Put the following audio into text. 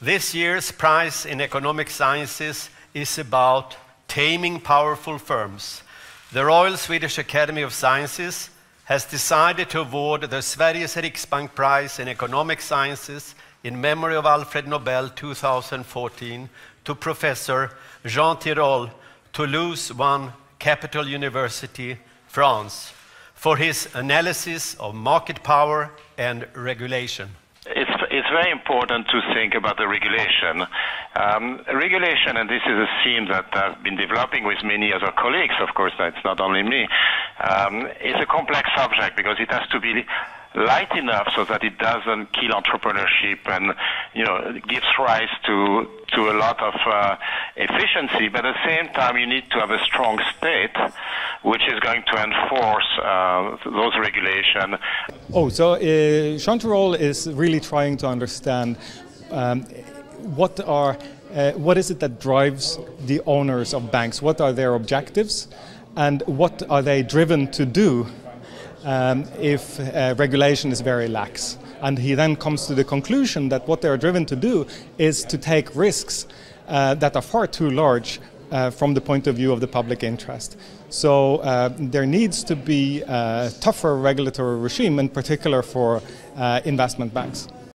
This year's prize in economic sciences is about taming powerful firms. The Royal Swedish Academy of Sciences has decided to award the Sveriges Riksbank Prize in Economic Sciences in memory of Alfred Nobel 2014 to Professor Jean Tirole, Toulouse 1 Capital University, France, for his analysis of market power and regulation. It's, very important to think about the regulation. Um, regulation, and this is a theme that I've been developing with many other colleagues, of course, it's not only me, um, is a complex subject because it has to be light enough so that it doesn't kill entrepreneurship and you know gives rise to to a lot of uh, efficiency. But at the same time, you need to have a strong state which is going to enforce uh, those regulations. Oh, so uh, Jean Tirole is really trying to understand um, what are uh, what is it that drives the owners of banks? What are their objectives? And what are they driven to do um, if uh, regulation is very lax. And he then comes to the conclusion that what they're driven to do is to take risks uh, that are far too large uh, from the point of view of the public interest. So uh, there needs to be a tougher regulatory regime, in particular for uh, investment banks.